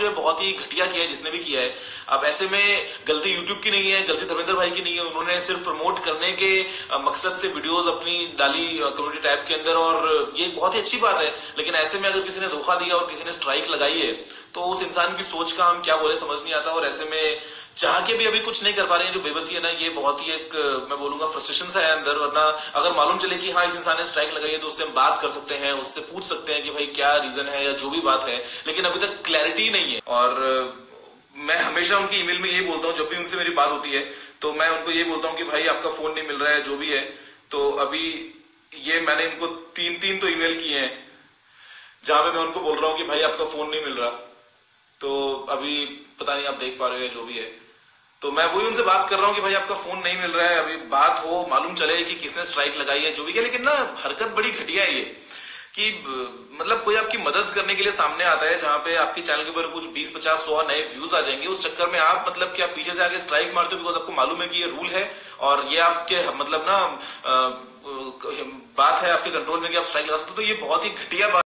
जो है बहुत ही घटिया किया है, जिसने भी किया है। अब ऐसे में गलती यूट्यूब की नहीं है, गलती धर्मेंद्र भाई की नहीं है। उन्होंने सिर्फ़ प्रमोट करने के मकसद से वीडियोस अपनी डाली कम्युनिटी टैब के अंदर और ये बहुत ही अच्छी बात है। लेकिन ऐसे में अगर किसी ने धोखा दिया और किसी ने स्ट्राइक लगाई है तो उस इंसान की सोच का हम क्या बोले, समझ नहीं आता। और ऐसे में चाह के भी अभी कुछ नहीं कर पा रहे हैं, जो बेबसी है ना, ये बहुत ही एक, मैं बोलूँगा फ्रस्ट्रेशन है अंदर। वरना अगर मालूम चले कि हाँ इस इंसान ने स्ट्राइक लगाई है तो उससे हम बात कर सकते हैं, उससे पूछ सकते हैं कि भाई क्या रीजन है या जो भी बात है। लेकिन अभी तक क्लैरिटी नहीं है। और मैं हमेशा उनकी ईमेल में यही बोलता हूँ, जब भी उनसे मेरी बात होती है तो मैं उनको ये बोलता हूँ कि भाई, आपका फ़ोन नहीं मिल रहा है, जो भी है। तो अभी ये मैंने इनको तीन तीन तो ईमेल किए हैं, जहाँ पे मैं उनको बोल रहा हूँ कि भाई, आपका फ़ोन नहीं मिल रहा। तो अभी पता नहीं आप देख पा रहे हो जो भी है। तो मैं वही उनसे बात कर रहा हूँ कि भाई आपका फ़ोन नहीं मिल रहा है, अभी बात हो, मालूम चले कि किसने स्ट्राइक लगाई है, जो भी है लेकिन ना हरकत बड़ी घटिया है ये, कि मतलब कोई आपकी मदद करने के लिए सामने आता है, जहाँ पे आपके चैनल के ऊपर कुछ 20 50 सौ नए व्यूज़ आ जाएँगे, उस चक्कर में आप मतलब कि आप पीछे से आगे स्ट्राइक मारते हो बिकॉज़ आपको मालूम है कि ये रूल है, और ये आपके मतलब ना बात है आपके कंट्रोल में कि आप स्ट्राइक लगा सकते हो तो ये बहुत ही घटिया बात